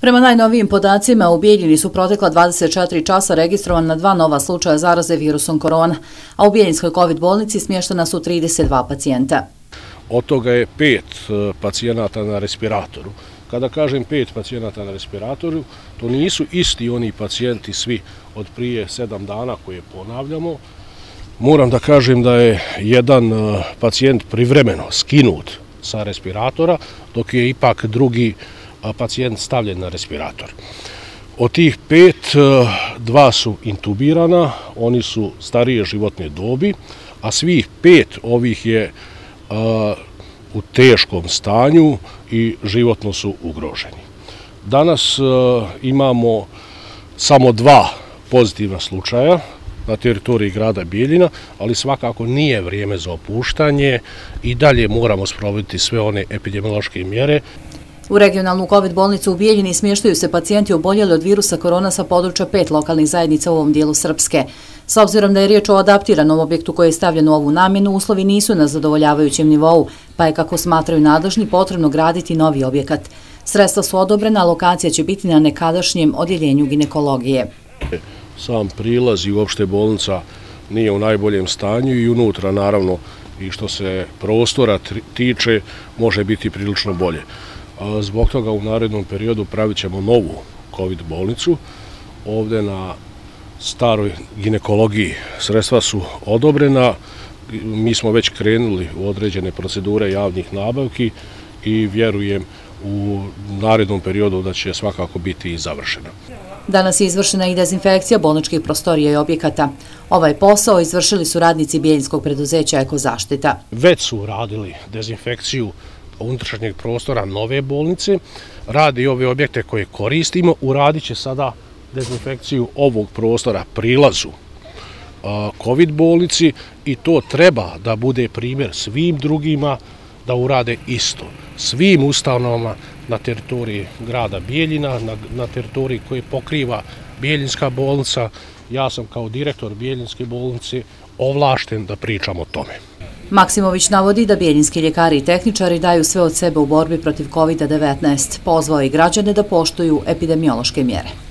Prema najnovijim podacima, u Bijeljini su protekla 24 časa registrovan na dva nova slučaja zaraze virusom korona, a u Bijeljinskoj COVID bolnici smještena su 32 pacijenta. Od toga je pet e, pacijenata na respiratoru. Kada kažem pet pacijenata na respiratoru, to nisu isti oni pacijenti svi od prije sedam dana koje ponavljamo. Moram da kažem da je jedan e, pacijent privremeno skinut sa respiratora, dok je ipak drugi pacijent pacijent stavljen na respirator. Od tih pet, eh, dva su intubirana, oni su starije životne dobi, a svih pet ovih je eh, u teškom stanju i životno su ugroženi. Danas eh, imamo samo dva pozitivna slučaja na teritoriji grada Bijeljina, ali svakako nije vrijeme za opuštanje i dalje moramo sprovoditi sve one epidemiološke mjere. U regionalnu COVID bolnicu u Bijeljini smještaju se pacijenti oboljeli od virusa korona sa područja pet lokalnih zajednica u ovom dijelu Srpske. S obzirom da je riječ o adaptiranom objektu koji je stavljen u ovu namjenu, uslovi nisu na zadovoljavajućem nivou, pa je, kako smatraju nadležni, potrebno graditi novi objekat. Sredstva su odobrena, lokacija će biti na nekadašnjem odjeljenju ginekologije. Sam prilaz i uopšte bolnica nije u najboljem stanju i unutra, naravno, i što se prostora tiče, može biti prilično bolje. Zbog toga u narednom periodu pravit ćemo novu COVID bolnicu. Ovde na staroj ginekologiji sredstva su odobrena. Mi smo već krenuli u određene procedure javnih nabavki i vjerujem u narednom periodu da će svakako biti i završena. Danas je izvršena i dezinfekcija bolničkih prostorija i objekata. Ovaj posao izvršili su radnici Bijeljinskog preduzeća Ekozaštita. Već su radili dezinfekciju unutrašnjeg prostora nove bolnice, radi ove objekte koje koristimo, uradit će sada dezinfekciju ovog prostora prilazu COVID bolnici i to treba da bude primjer svim drugima da urade isto. Svim ustanovama na teritoriji grada Bijeljina, na teritoriji koje pokriva Bijeljinska bolnica, ja sam kao direktor Bijeljinske bolnice ovlašten da pričam o tome. Maksimović navodi da bijeljinski ljekari i tehničari daju sve od sebe u borbi protiv COVID-19. Pozvao i građane da poštuju epidemiološke mjere.